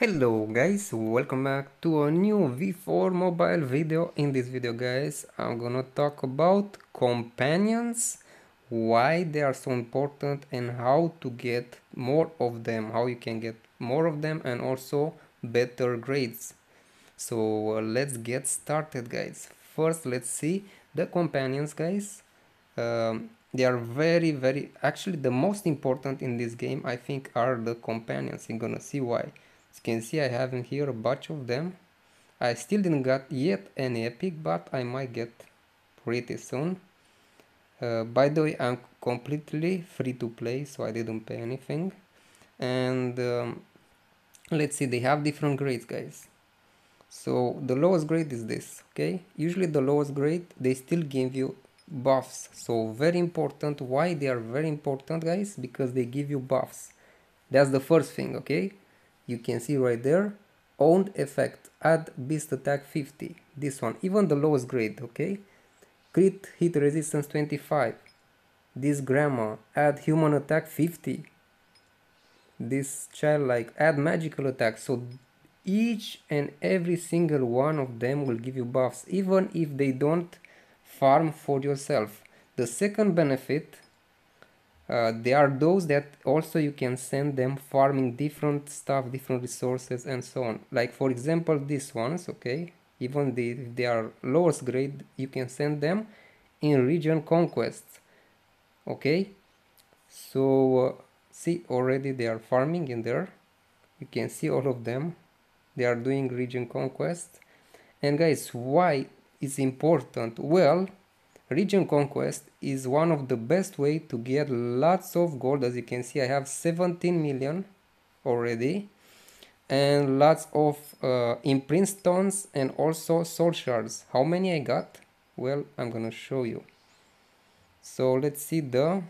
Hello guys, welcome back to a new V4 mobile video. In this video guys, I'm gonna talk about companions, why they are so important and how to get more of them, how you can get more of them and also better grades. So uh, let's get started guys. First let's see the companions guys. Um, they are very very actually the most important in this game I think are the companions. You're gonna see why as you can see I have in here a bunch of them. I still didn't get yet any epic but I might get pretty soon. Uh, by the way I'm completely free to play so I didn't pay anything. And um, let's see they have different grades guys. So the lowest grade is this okay. Usually the lowest grade they still give you buffs so very important why they are very important guys because they give you buffs that's the first thing okay you can see right there owned effect add beast attack 50 this one even the lowest grade okay? Crit hit resistance 25 this grandma add human attack 50 this child like add magical attack. So each and every single one of them will give you buffs even if they don't farm for yourself. The second benefit uh, there are those that also you can send them farming different stuff different resources and so on. Like for example these ones okay? Even the, if they are lowest grade you can send them in region conquest okay? So uh, see already they are farming in there. You can see all of them. They are doing region conquest and guys why is important? Well region conquest is one of the best way to get lots of gold. As you can see i have 17 million already and lots of uh, imprint stones and also soul shards. How many i got? Well i'm gonna show you. So let's see the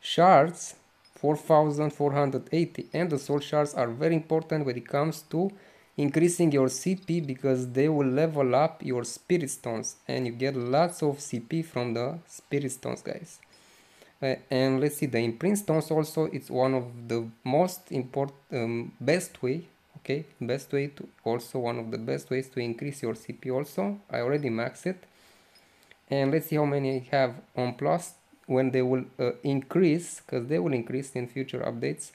shards 4480 and the soul shards are very important when it comes to increasing your CP because they will level up your spirit stones and you get lots of CP from the spirit stones guys. Uh, and let's see the imprint stones also it's one of the most important um, best way okay? Best way to also one of the best ways to increase your CP also. I already maxed it. And let's see how many I have on plus when they will uh, increase because they will increase in future updates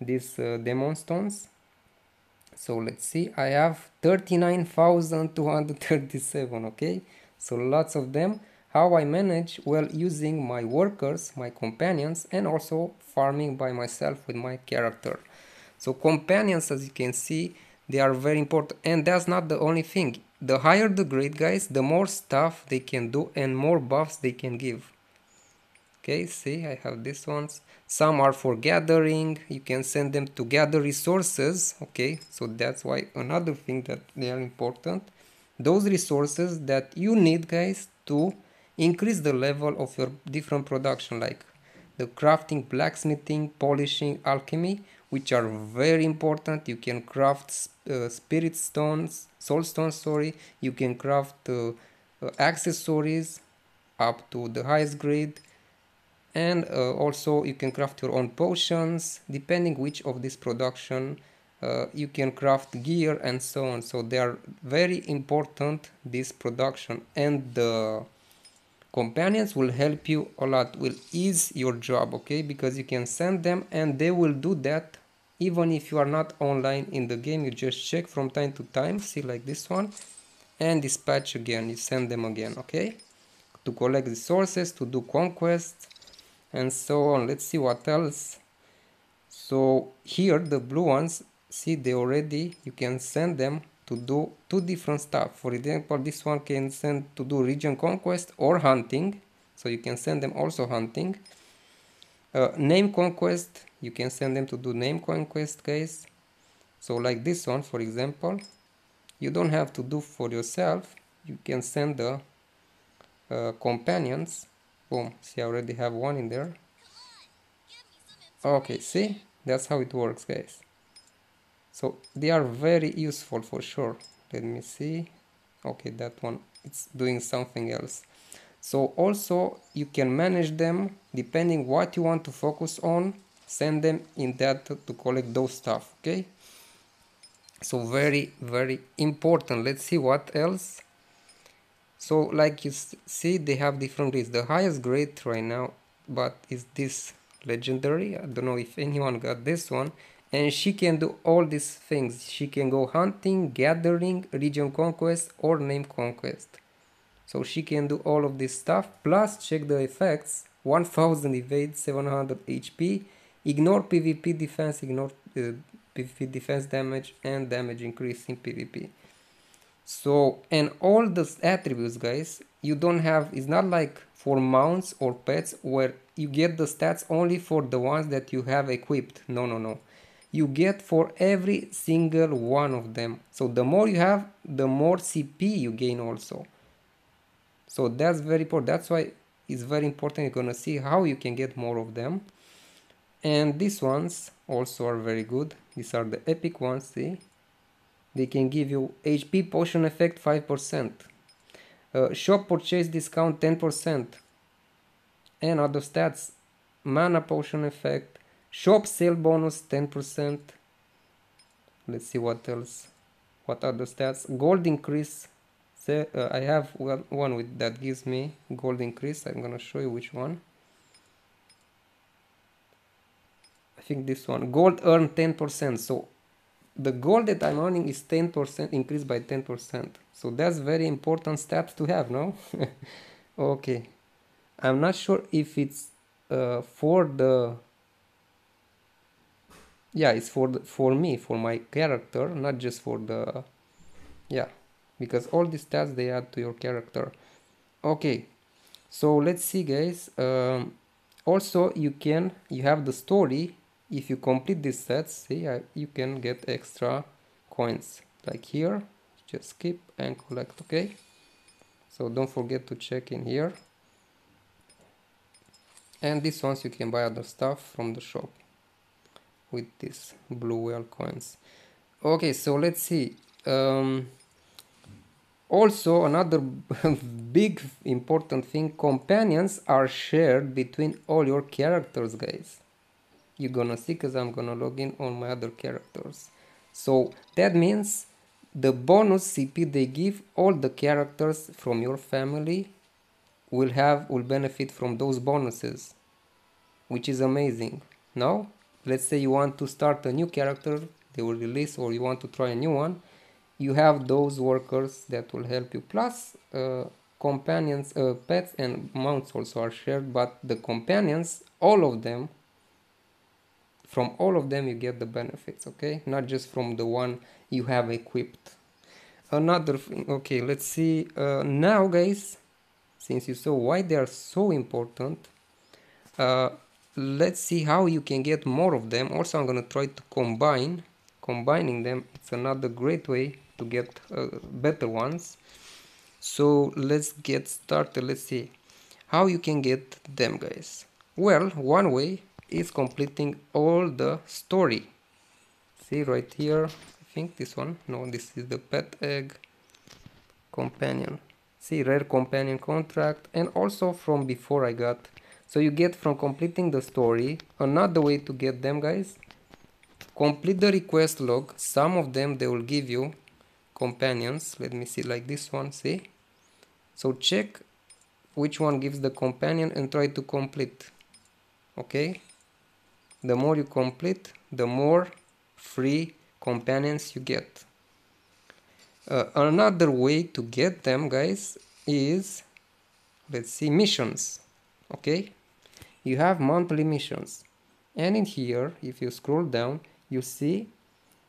these uh, demon stones so let's see. I have 39,237 okay? So lots of them. How i manage? Well using my workers my companions and also farming by myself with my character. So companions as you can see they are very important. And that's not the only thing. The higher the grade guys the more stuff they can do and more buffs they can give okay see i have these ones. Some are for gathering. You can send them to gather resources. Okay so that's why another thing that they are important. Those resources that you need guys to increase the level of your different production like the crafting blacksmithing polishing alchemy which are very important. You can craft uh, spirit stones soul stones sorry. You can craft uh, uh, accessories up to the highest grade and uh, also you can craft your own potions. Depending which of this production uh, you can craft gear and so on. So they are very important this production. And the companions will help you a lot will ease your job okay? Because you can send them and they will do that. Even if you are not online in the game you just check from time to time see like this one and dispatch again. You send them again okay? To collect resources to do conquests and so on. Let's see what else. So here the blue ones see they already you can send them to do two different stuff. For example this one can send to do region conquest or hunting. So you can send them also hunting. Uh, name conquest you can send them to do name conquest case. So like this one for example you don't have to do for yourself. You can send the uh, companions boom. See I already have one in there. Okay see? That's how it works guys. So they are very useful for sure. Let me see. Okay that one it's doing something else. So also you can manage them depending what you want to focus on. Send them in that to collect those stuff okay? So very very important. Let's see what else so like you see they have different grades the highest grade right now but is this legendary? I don't know if anyone got this one. And she can do all these things. She can go hunting gathering region conquest or name conquest. So she can do all of this stuff. Plus check the effects. 1000 evade 700 hp ignore pvp defense ignore uh, pvp defense damage and damage increase in pvp so and all those attributes guys you don't have it's not like for mounts or pets where you get the stats only for the ones that you have equipped. No no no. You get for every single one of them. So the more you have the more cp you gain also. So that's very important. That's why it's very important you're gonna see how you can get more of them. And these ones also are very good. These are the epic ones see they can give you HP potion effect 5% uh, shop purchase discount 10% and other stats mana potion effect shop sale bonus 10% let's see what else what other stats. Gold increase so, uh, I have one with that gives me gold increase. I'm gonna show you which one. I think this one. Gold earn 10% so the gold that I'm earning is 10% increased by 10% so that's very important steps to have no? Okay. I'm not sure if it's uh, for the yeah it's for the, for me for my character not just for the yeah because all these stats they add to your character. Okay. So let's see guys. Um, also you can you have the story if you complete these sets see uh, you can get extra coins. Like here just skip and collect okay? So don't forget to check in here. And these ones you can buy other stuff from the shop with these blue whale coins. Okay so let's see. Um, also another big important thing companions are shared between all your characters guys you're gonna see because I'm gonna log in on my other characters. So that means the bonus CP they give all the characters from your family will have will benefit from those bonuses which is amazing. Now let's say you want to start a new character they will release or you want to try a new one you have those workers that will help you. Plus uh, companions uh, pets and mounts also are shared but the companions all of them from all of them you get the benefits okay? Not just from the one you have equipped. Another thing okay let's see uh, now guys since you saw why they are so important uh, let's see how you can get more of them. Also I'm gonna try to combine combining them. It's another great way to get uh, better ones. So let's get started. Let's see how you can get them guys. Well one way is completing all the story. See right here I think this one. No this is the pet egg companion. See rare companion contract and also from before I got. So you get from completing the story another way to get them guys. Complete the request log. Some of them they will give you companions. Let me see like this one see? So check which one gives the companion and try to complete. Okay the more you complete, the more free companions you get. Uh, another way to get them, guys, is let's see missions. Okay, you have monthly missions, and in here, if you scroll down, you see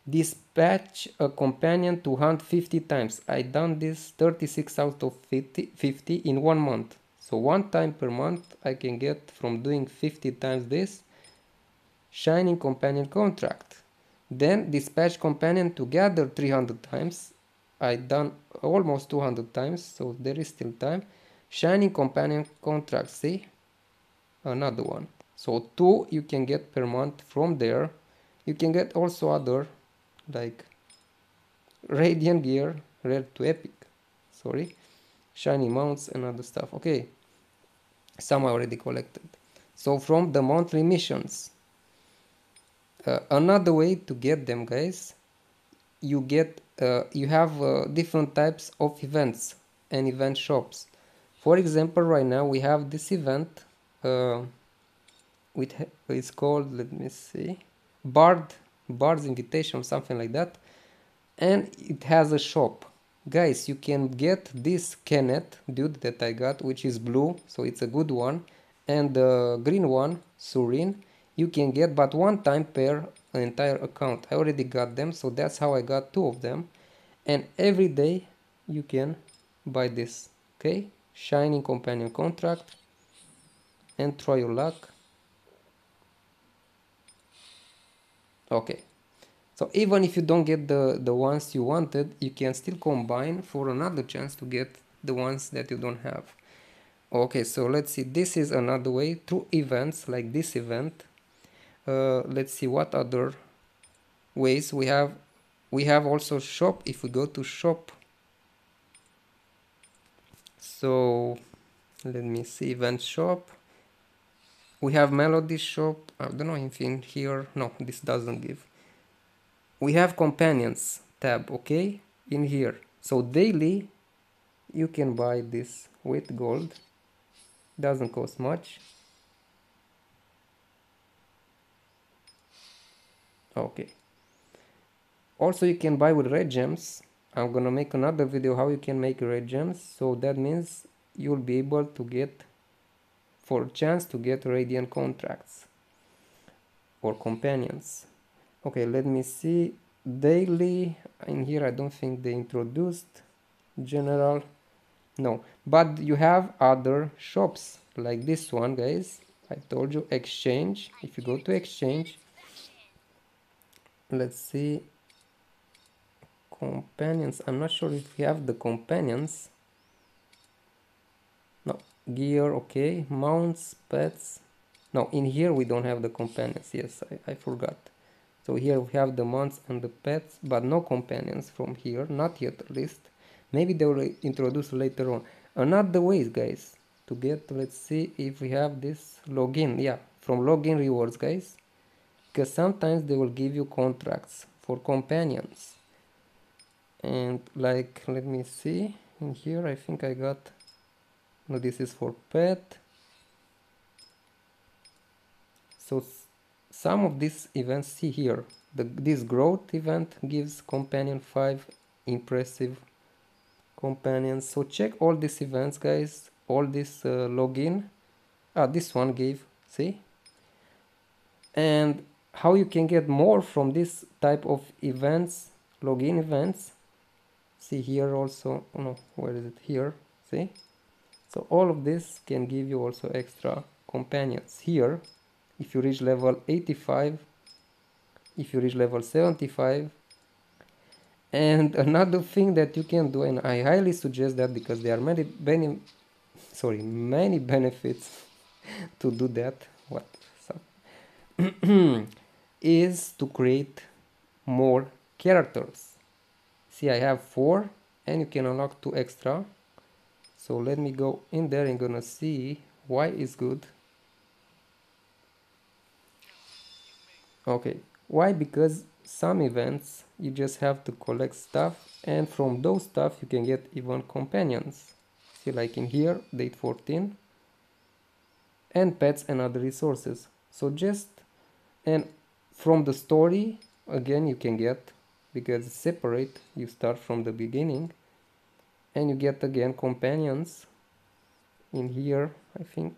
dispatch a companion to hunt 50 times. I done this 36 out of 50, 50 in one month. So one time per month I can get from doing 50 times this Shining Companion contract. Then dispatch companion to gather 300 times. I done almost 200 times, so there is still time. Shining Companion contract, see? Another one. So two you can get per month from there. You can get also other like Radiant gear, rare to epic, sorry. Shiny mounts and other stuff. Okay, some I already collected. So from the monthly missions, uh, another way to get them guys you get uh, you have uh, different types of events and event shops. For example right now we have this event uh, with it's called let me see bard bard's invitation something like that. And it has a shop. Guys you can get this Kenneth dude that I got which is blue so it's a good one and the green one Surin you can get but one time per entire account. I already got them so that's how I got two of them. And every day you can buy this okay? Shining companion contract and try your luck. Okay. So even if you don't get the the ones you wanted you can still combine for another chance to get the ones that you don't have. Okay so let's see. This is another way through events like this event uh, let's see what other ways we have. We have also shop. If we go to shop. So let me see. Event shop. We have melody shop. I don't know anything here. No this doesn't give. We have companions tab okay? In here. So daily you can buy this with gold. Doesn't cost much okay. Also you can buy with red gems. I'm gonna make another video how you can make red gems. So that means you'll be able to get for chance to get radiant contracts or companions. Okay let me see. Daily in here I don't think they introduced general. No but you have other shops like this one guys. I told you exchange. If you go to exchange let's see companions. I'm not sure if we have the companions. No gear okay. Mounts pets. No in here we don't have the companions. Yes I, I forgot. So here we have the mounts and the pets but no companions from here. Not yet at least. Maybe they will introduce later on. Uh, Another ways guys. To get let's see if we have this login. Yeah from login rewards guys because sometimes they will give you contracts for companions. And like let me see. In here I think I got no this is for pet. So some of these events see here the, this growth event gives companion 5 impressive companions. So check all these events guys all this uh, login. Ah this one gave see? And how you can get more from this type of events login events. See here also oh no where is it? Here see? So all of this can give you also extra companions. Here if you reach level 85 if you reach level 75 and another thing that you can do and I highly suggest that because there are many many sorry many benefits to do that. What is to create more characters. See I have four and you can unlock two extra. So let me go in there and gonna see why it's good. Okay why? Because some events you just have to collect stuff and from those stuff you can get even companions. See like in here date 14 and pets and other resources. So just and from the story again you can get because separate you start from the beginning and you get again companions in here I think.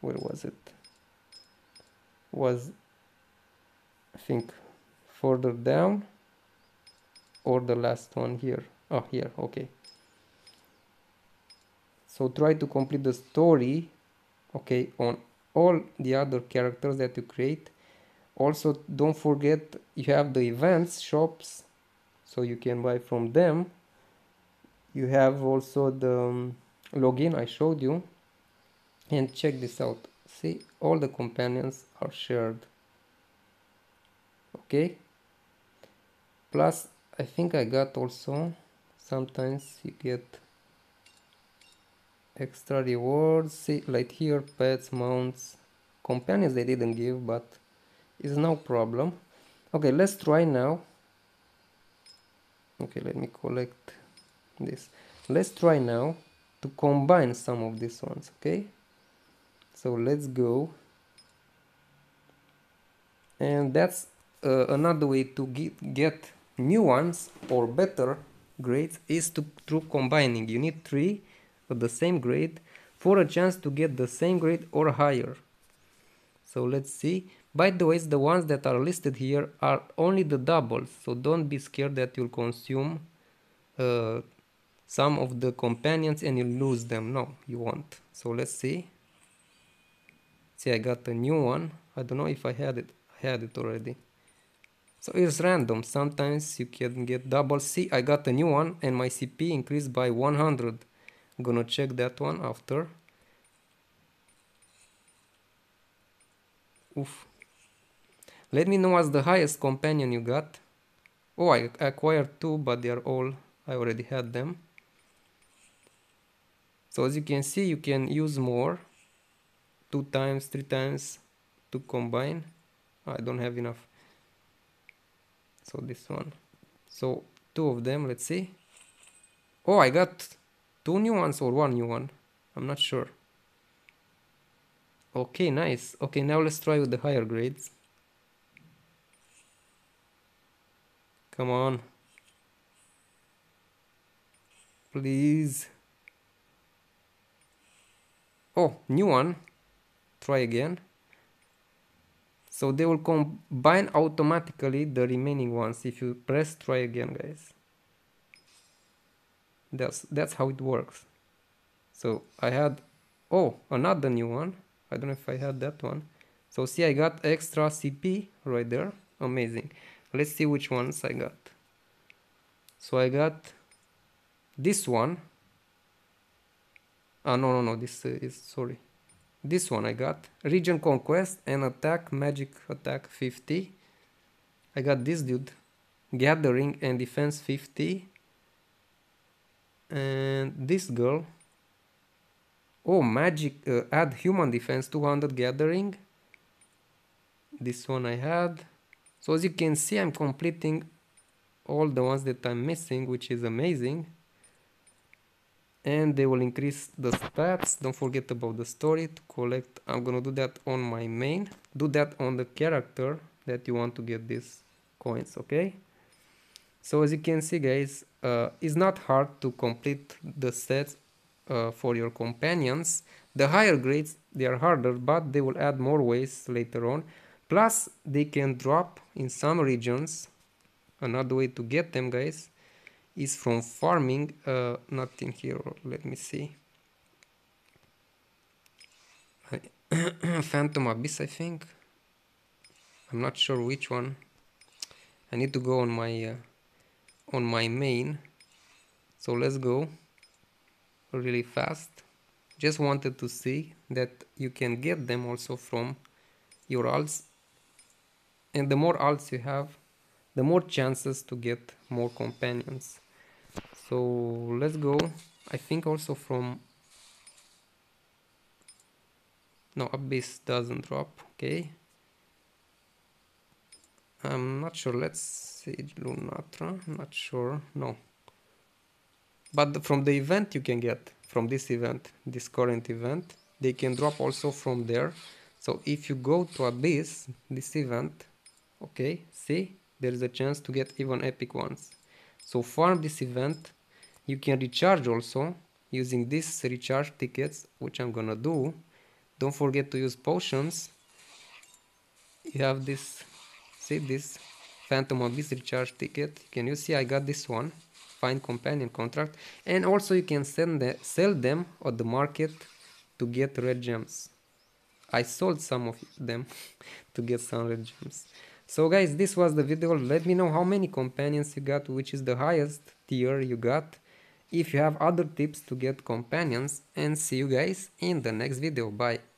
Where was it? Was I think further down or the last one here? Oh here okay. So try to complete the story okay on all the other characters that you create. Also don't forget you have the events shops so you can buy from them. You have also the um, login I showed you. And check this out. See all the companions are shared. Okay? Plus I think I got also sometimes you get extra rewards see like here pets mounts companions they didn't give but is no problem. Okay let's try now. Okay let me collect this. Let's try now to combine some of these ones okay? So let's go. And that's uh, another way to get, get new ones or better grades is to through combining. You need three of the same grade for a chance to get the same grade or higher. So let's see. By the way the ones that are listed here are only the doubles so don't be scared that you'll consume uh, some of the companions and you lose them. No you won't. So let's see. See I got a new one. I don't know if I had it I had it already. So it's random. Sometimes you can get double C. I got a new one and my CP increased by 100 Gonna check that one after Oof. Let me know what's the highest companion you got. Oh, I acquired two, but they are all, I already had them. So as you can see, you can use more, two times, three times to combine. I don't have enough. So this one. So two of them, let's see. Oh, I got two new ones or one new one. I'm not sure. Okay, nice. Okay, now let's try with the higher grades. Come on. Please. Oh, new one. Try again. So they will combine automatically the remaining ones if you press try again, guys. That's that's how it works. So I had oh another new one. I don't know if I had that one. So see I got extra CP right there. Amazing let's see which ones I got so I got this one ah no no no this is sorry this one I got region conquest and attack magic attack 50 I got this dude gathering and defense 50 and this girl oh magic uh, add human defense 200 gathering. This one I had. So as you can see I'm completing all the ones that I'm missing which is amazing. And they will increase the stats. Don't forget about the story to collect. I'm gonna do that on my main. Do that on the character that you want to get these coins okay? So as you can see guys uh, it's not hard to complete the sets uh, for your companions. The higher grades they are harder but they will add more ways later on. Plus they can drop in some regions. Another way to get them guys is from farming uh, nothing here let me see. Phantom abyss i think. I'm not sure which one. I need to go on my uh, on my main. So let's go really fast. Just wanted to see that you can get them also from your alts. And the more alts you have the more chances to get more companions. So let's go. I think also from no abyss doesn't drop. Okay I'm not sure. Let's see Lunatra not sure. No. But from the event you can get from this event this current event they can drop also from there. So if you go to abyss this event okay see there is a chance to get even epic ones. So farm this event. You can recharge also using these recharge tickets which I'm gonna do. Don't forget to use potions. You have this see this phantom abyss recharge ticket can you see I got this one find companion contract and also you can send the, sell them at the market to get red gems I sold some of them to get some red gems so guys, this was the video. Let me know how many companions you got, which is the highest tier you got. If you have other tips to get companions and see you guys in the next video. Bye.